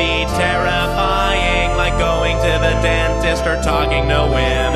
be terrifying, like going to the dentist or talking to women.